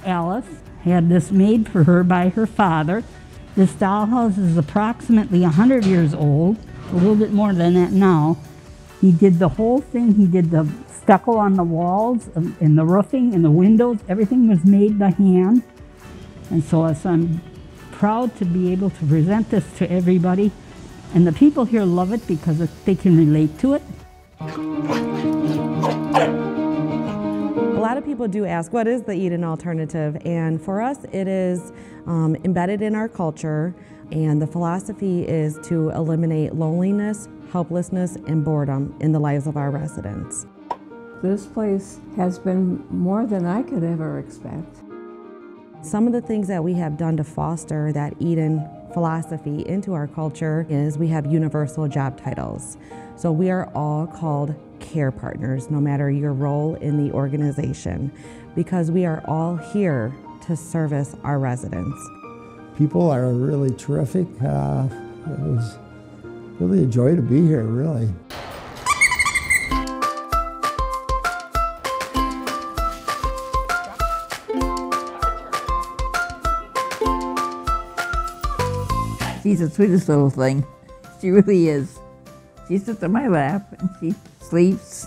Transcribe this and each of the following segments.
had this made for her by her father. This dollhouse is approximately 100 years old, a little bit more than that now. He did the whole thing. He did the stucco on the walls and the roofing and the windows. Everything was made by hand. And so, so I'm proud to be able to present this to everybody. And the people here love it because they can relate to it. Lot of people do ask, what is the Eden alternative? And for us, it is um, embedded in our culture, and the philosophy is to eliminate loneliness, helplessness, and boredom in the lives of our residents. This place has been more than I could ever expect. Some of the things that we have done to foster that Eden philosophy into our culture is we have universal job titles. So we are all called care partners, no matter your role in the organization, because we are all here to service our residents. People are really terrific. Uh, it was really a joy to be here, really. She's the sweetest little thing. She really is. She sits on my lap and she sleeps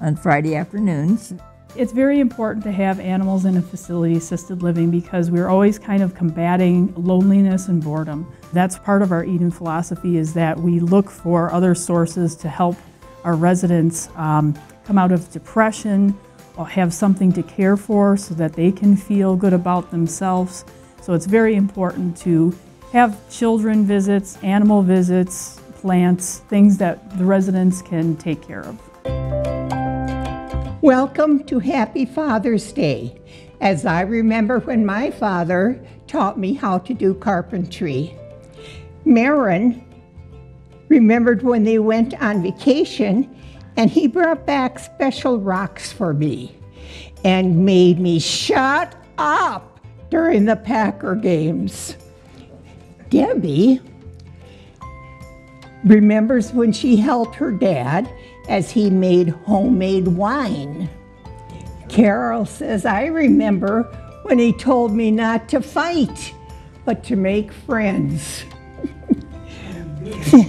on Friday afternoons. It's very important to have animals in a facility assisted living because we're always kind of combating loneliness and boredom. That's part of our Eden philosophy is that we look for other sources to help our residents um, come out of depression or have something to care for so that they can feel good about themselves. So it's very important to have children visits, animal visits, plants, things that the residents can take care of. Welcome to Happy Father's Day. As I remember when my father taught me how to do carpentry. Marin remembered when they went on vacation and he brought back special rocks for me and made me shut up during the Packer games. Debbie remembers when she helped her dad as he made homemade wine. Carol says, I remember when he told me not to fight, but to make friends.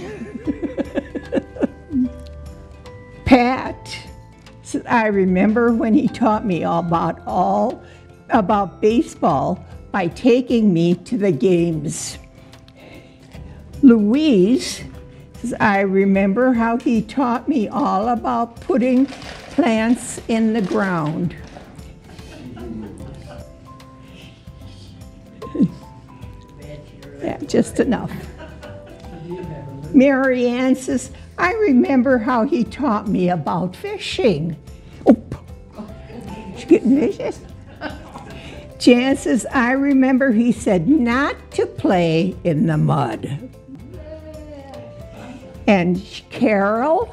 Pat says, I remember when he taught me all about all about baseball by taking me to the games. Louise says, I remember how he taught me all about putting plants in the ground. yeah, just enough. Mary Ann says, I remember how he taught me about fishing. Oh, she's getting vicious. Jan says, I remember he said not to play in the mud. And Carol,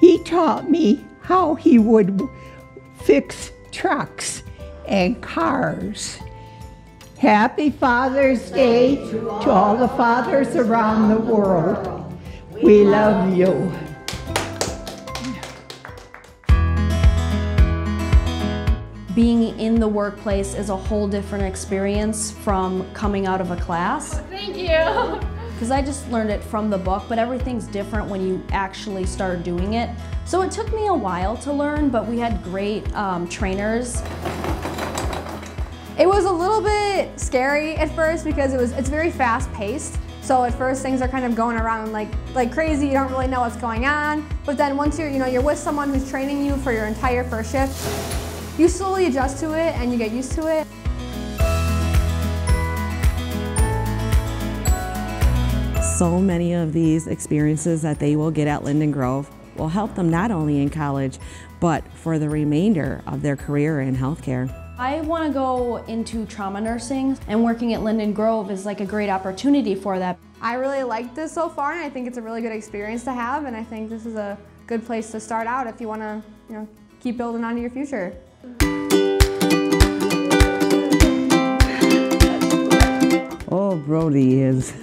he taught me how he would fix trucks and cars. Happy Father's Day to all the fathers around the world. We love you. Being in the workplace is a whole different experience from coming out of a class. Thank you because I just learned it from the book, but everything's different when you actually start doing it. So it took me a while to learn, but we had great um, trainers. It was a little bit scary at first because it was it's very fast paced. So at first things are kind of going around like like crazy. You don't really know what's going on. But then once you're you know you're with someone who's training you for your entire first shift, you slowly adjust to it and you get used to it. So many of these experiences that they will get at Linden Grove will help them not only in college, but for the remainder of their career in healthcare. I want to go into trauma nursing and working at Linden Grove is like a great opportunity for that. I really liked this so far and I think it's a really good experience to have and I think this is a good place to start out if you want to you know, keep building onto your future. Oh, Brody is.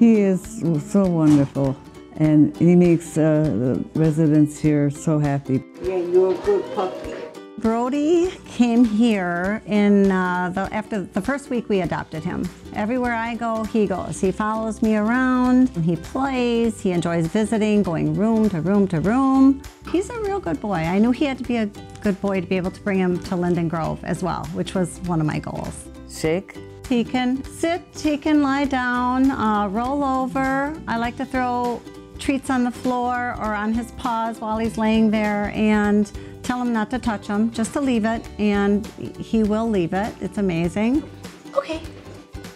he is so wonderful. And he makes uh, the residents here so happy. Yeah, you're a good puppy. Brody came here in uh, the, after the first week we adopted him. Everywhere I go, he goes. He follows me around, he plays, he enjoys visiting, going room to room to room. He's a real good boy. I knew he had to be a good boy to be able to bring him to Linden Grove as well, which was one of my goals. Shake. He can sit, he can lie down, uh, roll over. I like to throw treats on the floor or on his paws while he's laying there and tell him not to touch them, just to leave it, and he will leave it. It's amazing. Okay.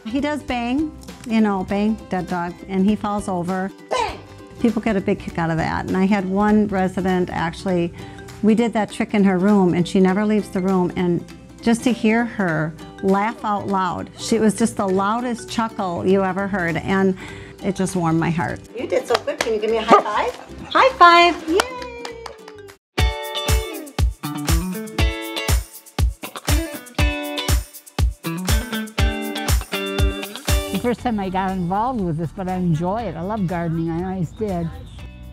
He does bang, you know, bang, dead dog, and he falls over. Bang! People get a big kick out of that. And I had one resident actually, we did that trick in her room, and she never leaves the room, and just to hear her laugh out loud, she was just the loudest chuckle you ever heard, and it just warmed my heart. You did so good. Can you give me a high five? High five! Yay! The first time I got involved with this, but I enjoy it. I love gardening. I always did.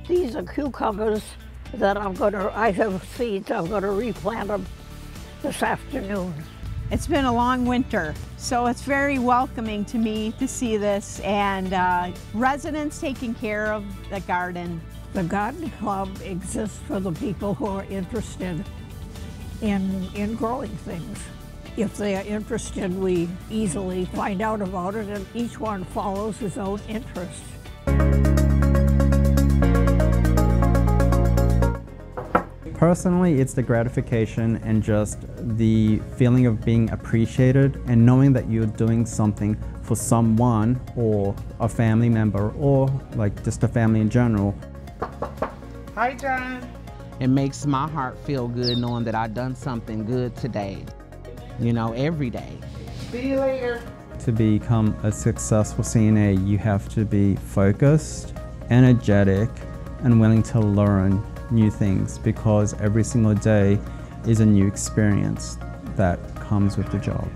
These are cucumbers that I'm going to, I have seeds, I'm going to replant them this afternoon. It's been a long winter, so it's very welcoming to me to see this and uh, residents taking care of the garden. The garden club exists for the people who are interested in, in growing things. If they are interested, we easily find out about it and each one follows his own interest. Personally, it's the gratification and just the feeling of being appreciated and knowing that you're doing something for someone or a family member or like just a family in general. Hi, John. It makes my heart feel good knowing that I've done something good today, you know, every day. See you later. To become a successful CNA, you have to be focused, energetic, and willing to learn new things because every single day is a new experience that comes with the job.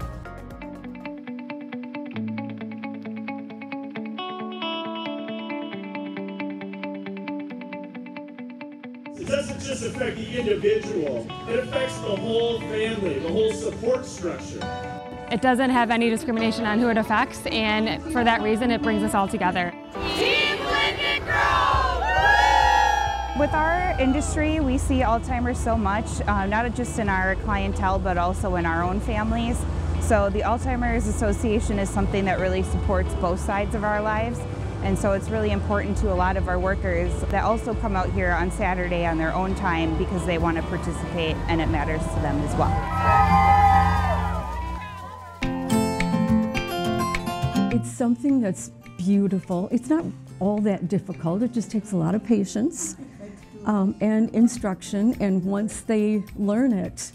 It doesn't just affect the individual, it affects the whole family, the whole support structure. It doesn't have any discrimination on who it affects, and for that reason, it brings us all together. Team Linden Grove! With our industry, we see Alzheimer's so much, uh, not just in our clientele, but also in our own families. So the Alzheimer's Association is something that really supports both sides of our lives. And so it's really important to a lot of our workers that also come out here on Saturday on their own time because they want to participate and it matters to them as well. It's something that's beautiful. It's not all that difficult. It just takes a lot of patience um, and instruction. And once they learn it,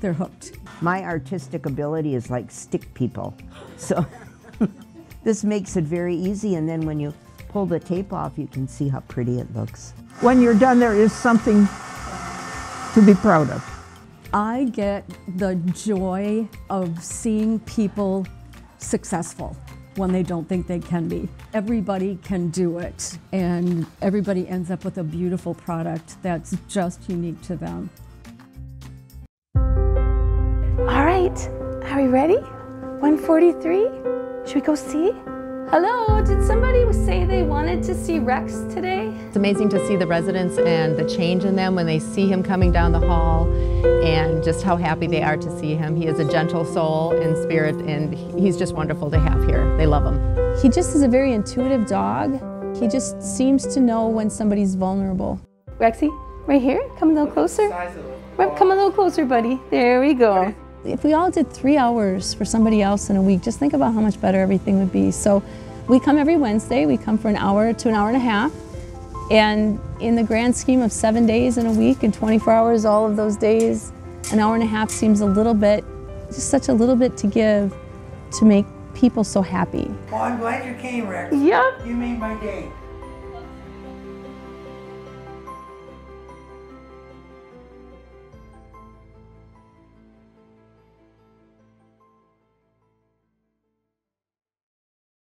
they're hooked. My artistic ability is like stick people. So this makes it very easy. And then when you pull the tape off, you can see how pretty it looks. When you're done, there is something to be proud of. I get the joy of seeing people successful when they don't think they can be. Everybody can do it, and everybody ends up with a beautiful product that's just unique to them. All right, are we ready? 143? Should we go see? Hello, did somebody say they wanted to see Rex today? It's amazing to see the residents and the change in them when they see him coming down the hall and just how happy they are to see him. He is a gentle soul and spirit and he's just wonderful to have here. They love him. He just is a very intuitive dog. He just seems to know when somebody's vulnerable. Rexy, right here? Come a little closer. Come a little closer, buddy. There we go. If we all did three hours for somebody else in a week, just think about how much better everything would be. So we come every Wednesday. We come for an hour to an hour and a half. And in the grand scheme of seven days in a week and 24 hours all of those days, an hour and a half seems a little bit, just such a little bit to give to make people so happy. Well, I'm glad you came, Rex. Yep. You made my day.